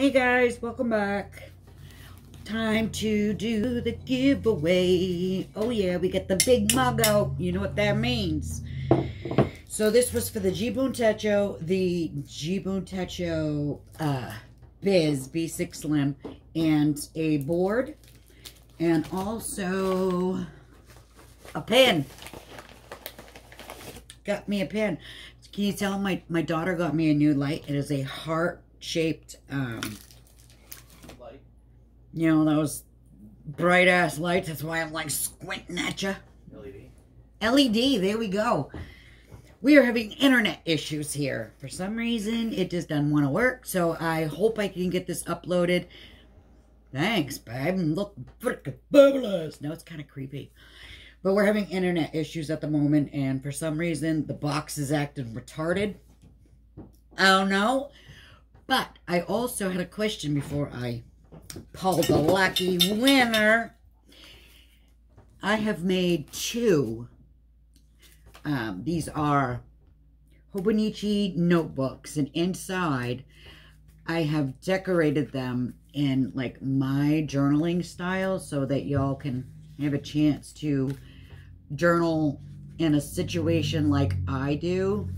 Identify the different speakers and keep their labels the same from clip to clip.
Speaker 1: Hey guys, welcome back. Time to do the giveaway. Oh yeah, we get the big mug out. You know what that means. So this was for the Jibun Techo, the Jibun Techo uh, Biz B6 Slim, and a board, and also a pen. Got me a pen. Can you tell my, my daughter got me a new light? It is a heart-shaped, um, light. You know, those bright-ass lights. That's why I'm, like, squinting at you. LED. LED, there we go. We are having internet issues here. For some reason, it just doesn't want to work. So I hope I can get this uploaded. Thanks, babe. Look freaking fabulous. No, it's kind of creepy. But we're having internet issues at the moment, and for some reason, the box is acting retarded. I don't know. But I also had a question before I pulled the lucky winner. I have made two. Um, these are Hobonichi notebooks, and inside I have decorated them in like my journaling style so that y'all can have a chance to journal in a situation like I do.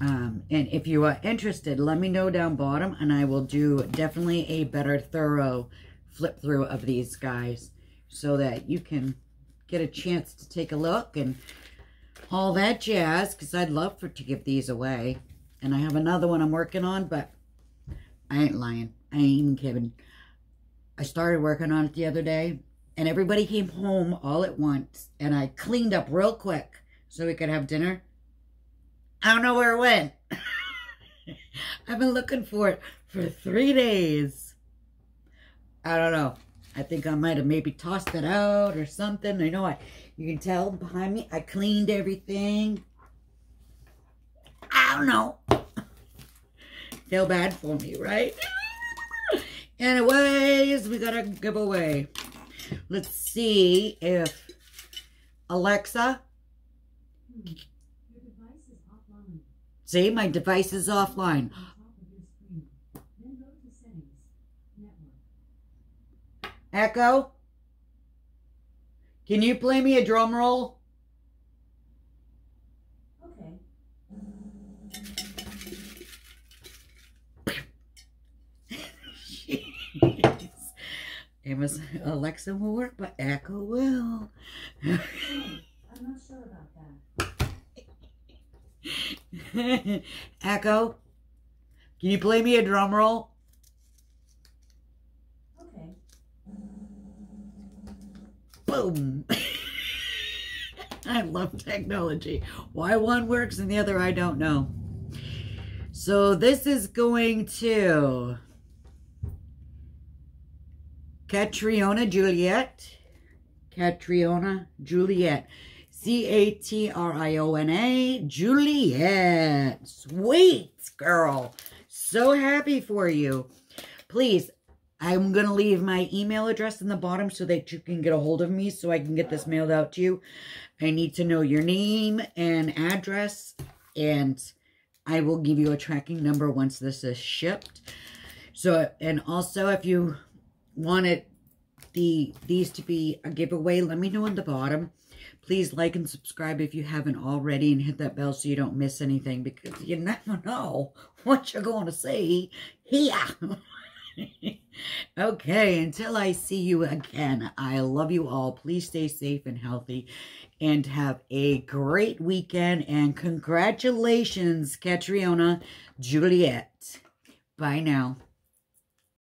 Speaker 1: Um, and if you are interested, let me know down bottom and I will do definitely a better thorough flip through of these guys so that you can get a chance to take a look and all that jazz because I'd love for to give these away. And I have another one I'm working on, but I ain't lying. I ain't even kidding. I started working on it the other day and everybody came home all at once, and I cleaned up real quick so we could have dinner. I don't know where it went. I've been looking for it for three days. I don't know. I think I might have maybe tossed it out or something. I know I, you can tell behind me, I cleaned everything. I don't know. Feel bad for me, right? Anyways, we got a giveaway. Let's see if Alexa. See, my device is offline. Echo, can you play me a drum roll? Amos, Alexa will work, but Echo will.
Speaker 2: I'm not sure about
Speaker 1: that. Echo, can you play me a drum roll?
Speaker 2: Okay.
Speaker 1: Boom. I love technology. Why one works and the other I don't know. So this is going to Catriona Juliet. Catriona Juliet. C-A-T-R-I-O-N-A. Juliet. Sweet girl. So happy for you. Please, I'm going to leave my email address in the bottom so that you can get a hold of me so I can get this mailed out to you. I need to know your name and address and I will give you a tracking number once this is shipped. So, and also if you wanted the these to be a giveaway, let me know in the bottom. Please like and subscribe if you haven't already and hit that bell so you don't miss anything because you never know what you're going to see here. okay, until I see you again, I love you all. Please stay safe and healthy and have a great weekend. And congratulations, Catriona Juliet. Bye now.